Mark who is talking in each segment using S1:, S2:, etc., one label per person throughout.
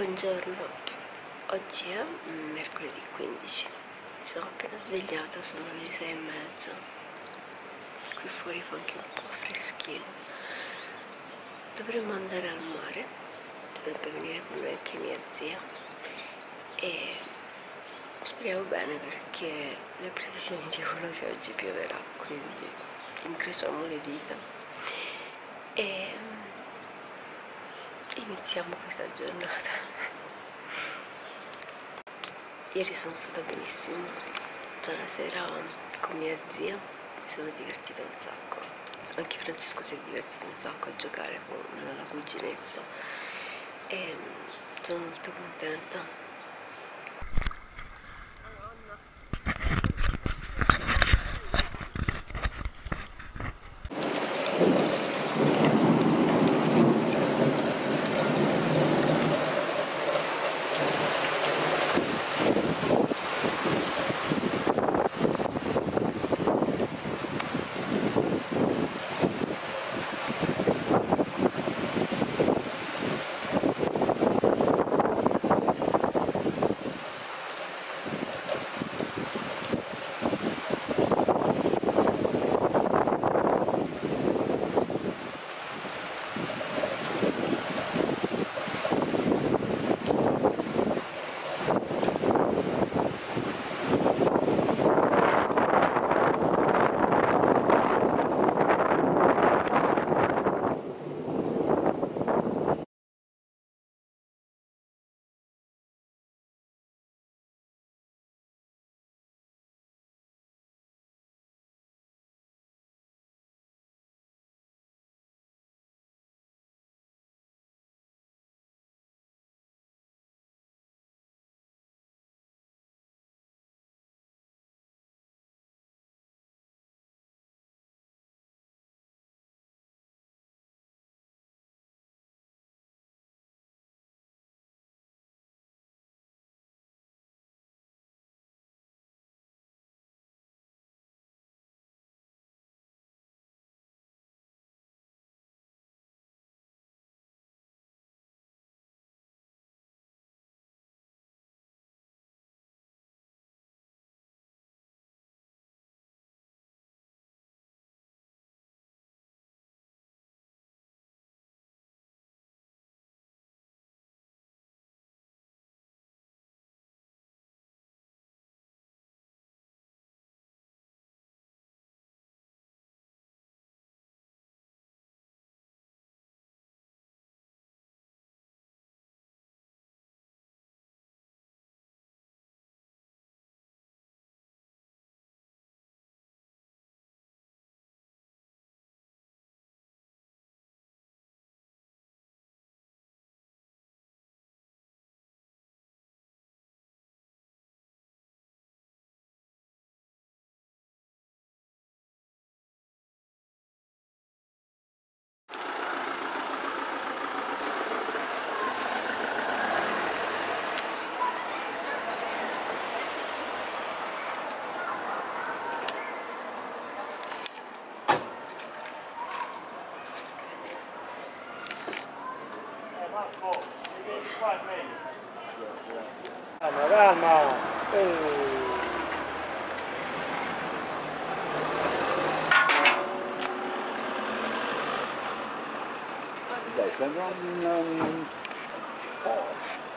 S1: Buongiorno, oggi è mercoledì 15, mi sono appena svegliata, sono le 6 e mezza, qui fuori fa anche un po' freschino. Dovremmo andare al mare, dovrebbe venire con noi anche mia zia. E speriamo bene perché le previsioni dicono che oggi pioverà, quindi incrociamo le dita e iniziamo questa giornata. Ieri sono stata benissimo. Già la sera con mia zia. Mi sono divertita un sacco. Anche Francesco si è divertito un sacco a giocare con la cuginetta. E sono molto contenta
S2: sembra un, un...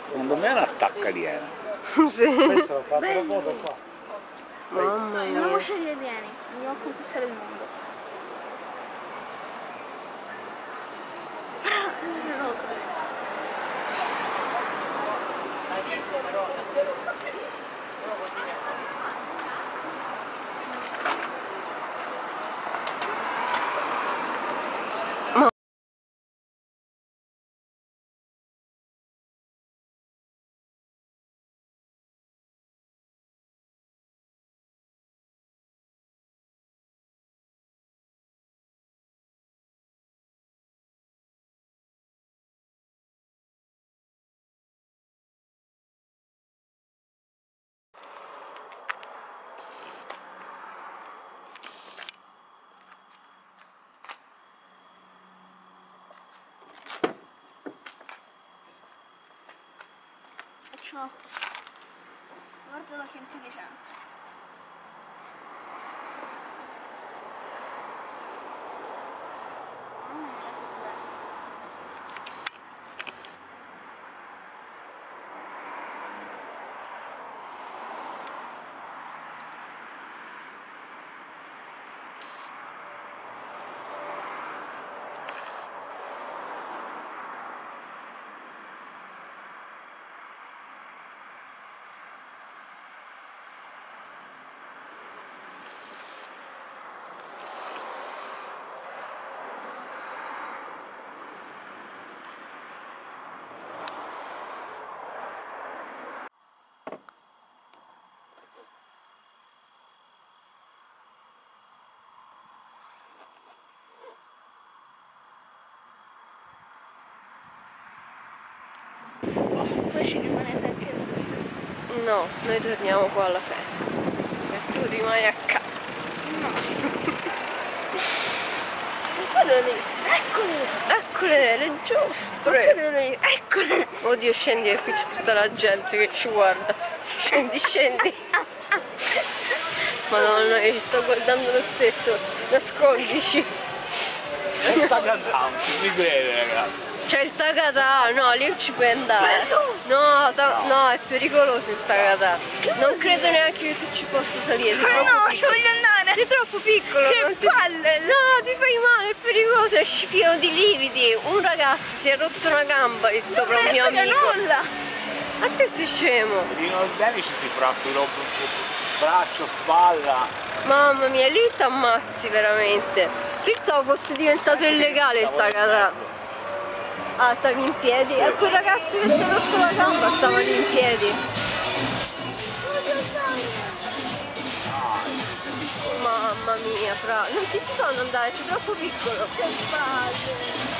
S2: Secondo me è un'attacca aliena.
S1: sì.
S3: Questo ho fatto la foto qua.
S1: Mamma
S4: Non
S1: mia.
S4: uscire gli alieni, andiamo a conquistare il mondo. Apposta. Guardalo che intelligente. Poi ci rimanete anche voi.
S5: No, noi torniamo qua alla festa. E tu rimani a casa.
S4: No. Eccole!
S5: Eccole, le giostre!
S4: Eccole!
S5: Oddio, scendi che qui c'è tutta la gente che ci guarda. Scendi, scendi. Madonna, io ci sto guardando lo stesso. Nascondici.
S2: Sta cantando, si crede ragazzi.
S5: C'è il Takata, no, lì non ci puoi andare. No, ta- no, è pericoloso il Takata. Non credo neanche che tu ci possa salire.
S4: Ma
S5: troppo
S4: no, ci voglio andare!
S5: Sei troppo piccolo.
S4: Che
S5: non ti-
S4: palle!
S5: No, ti fai male, è pericoloso, è pieno di lividi. Un ragazzo si è rotto una gamba lì sopra un
S4: Non
S5: mio amico.
S4: nulla!
S5: A te sei scemo.
S2: I organici si fratturò braccio, spalla.
S5: Mamma mia, lì ti ammazzi veramente. Pensavo fosse diventato illegale il Takata. Ah, stavi in piedi? E quel ragazzo che si è rotto la gamba stava lì in piedi. Mamma mia, fra, non ti ci fanno andare, sei troppo piccolo.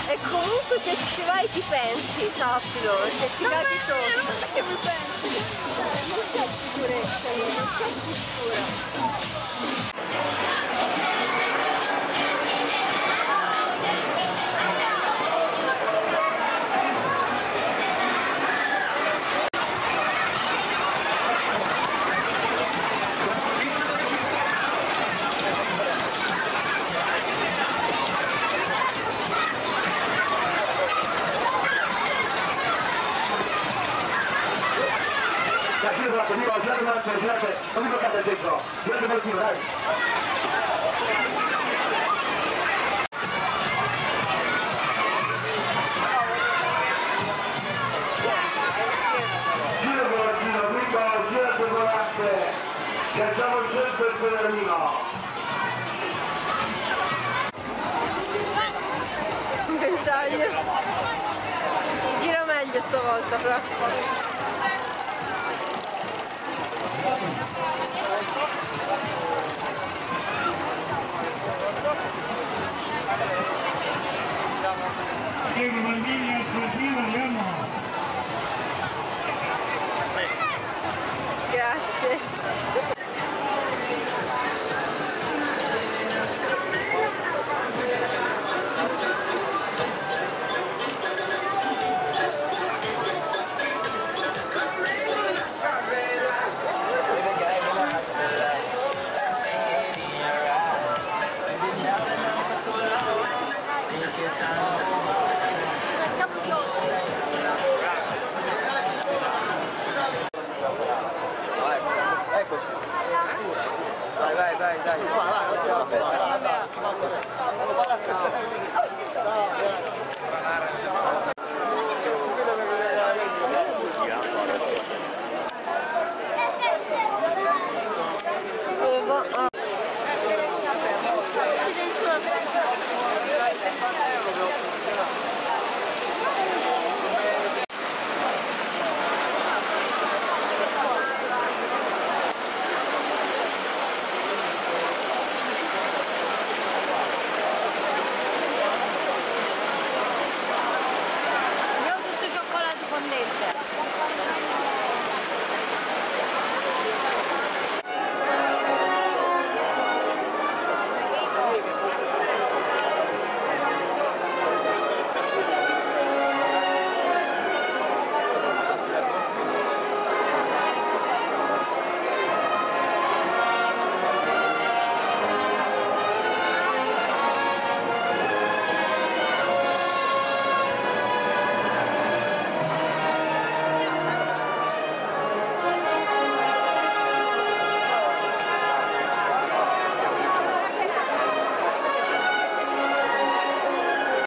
S5: E comunque se ci vai ti pensi, sappilo, se ti cadi sotto.
S4: Non è che mi pensi!
S5: Non c'è sicurezza non c'è sicura.
S6: Girate la pelota, girate, non vi bloccate al centro, girate dai. Giro con la giro, Guido, girate con l'arte, piazziamo il centro e il Pellegrino.
S5: Ventaglio. Gira meglio stavolta, Diego Grazie. Office.